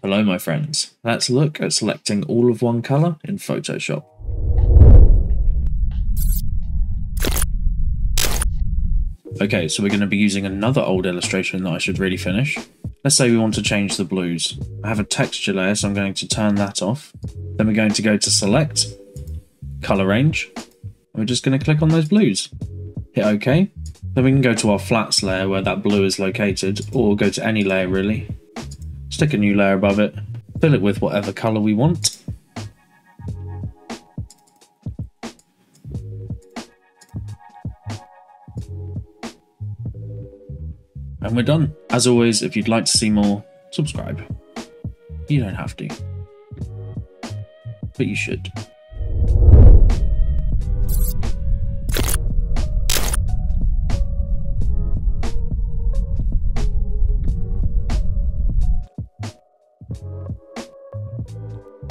Hello my friends, let's look at selecting all of one colour in Photoshop. Okay, so we're going to be using another old illustration that I should really finish. Let's say we want to change the blues. I have a texture layer, so I'm going to turn that off. Then we're going to go to Select, Colour Range, and we're just going to click on those blues. Hit OK. Then we can go to our flats layer where that blue is located, or go to any layer really. Stick a new layer above it, fill it with whatever colour we want, And we're done. As always, if you'd like to see more, subscribe. You don't have to. But you should. フフフ。